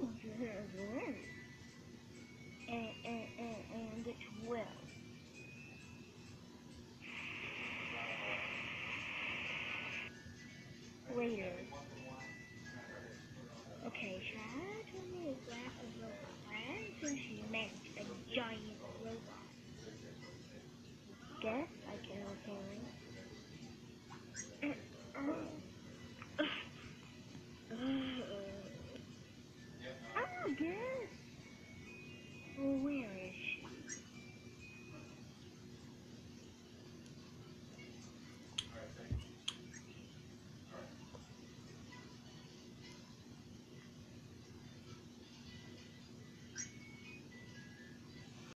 And, and, and, and the 12. Later. Okay, Chad told me a graph of robot. I think she meant a giant robot. Guess I can repair Oh, guess. Well, where